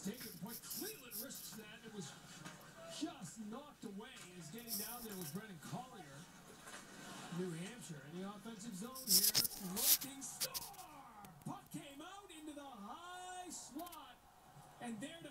was taken point. Cleveland risks that. It was just knocked away as getting down there was Brennan Collier. New Hampshire in the offensive zone here. Looking star. Puck came out into the high slot. And there to